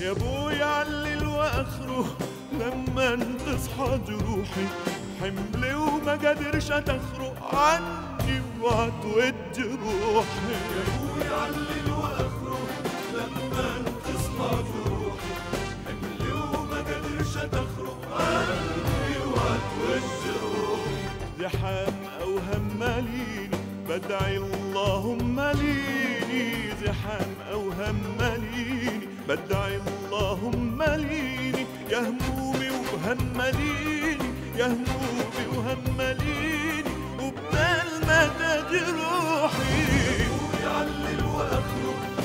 يا ابويا علل واخره لما تصحى جروحي حملي وما قادرش تخرق عني وعتود جروحي يا ابويا علل زحام اوهام ماليني بدعي اللهم ليني. زحام اوهام ماليني بدعي اللهم ليني. يا همومي وهم ليني. يا همومي وهم ليني. وبدال مدى جروحي ويعلل واخرج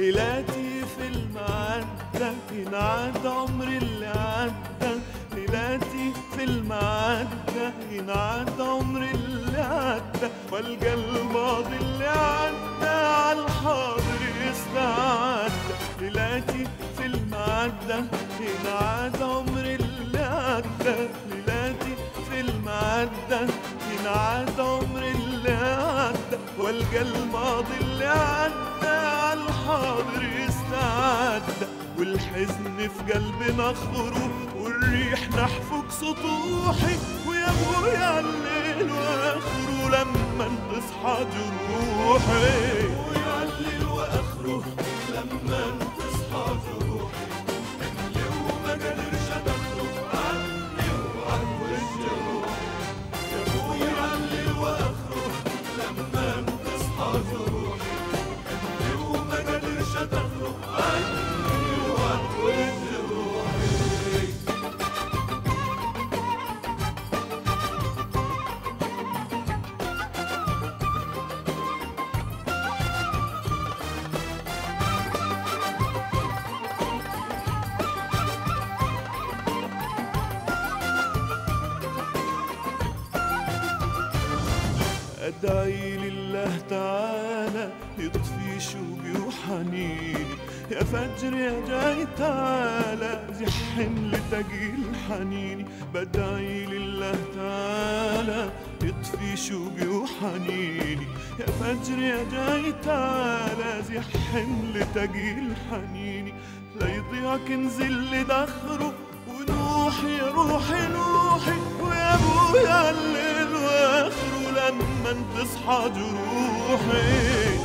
ليلاتي في المعدة ينعاد عمري اللي عدى ليلاتي في المعدة ينعاد عمري اللي عدى والقى الماضي اللي عدى على الحاضر يستعدى ليلاتي في المعدة ينعاد عمري اللي عدى ليلاتي في المعدة ينعاد عمري اللي عدى والقى الماضي اللي عدى على الحاضر يستعدى والحزن في قلبي نخره والريح نحفك سطوحي. ويا أبويا الليل واخره لما تصحى جروحي. أدعي لله تعالى يطفي شوقي وحنيني. يا فجر يا جاي تعالى زحن لتقيل حنيني بدعي لله تعالى يطفي شوقي وحنيني. يا فجر يا جاي تعالى زحن لتقيل حنيني لا يضيع كنز اللي دخره ونوحي يا روحي نوحي. ويا ابويا واخره تصحى جروحي.